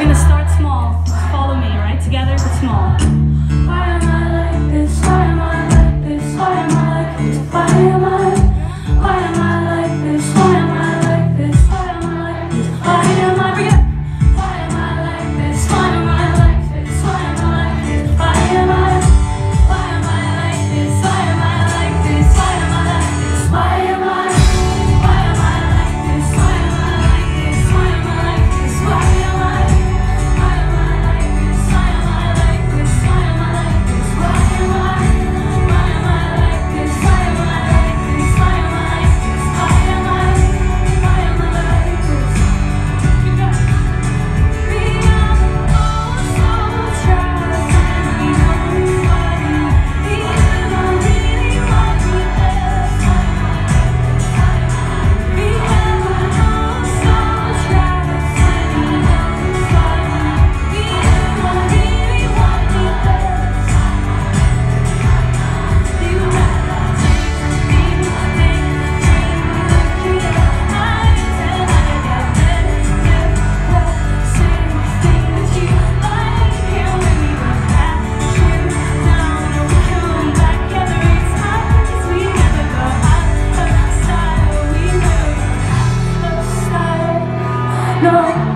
We're gonna start. No.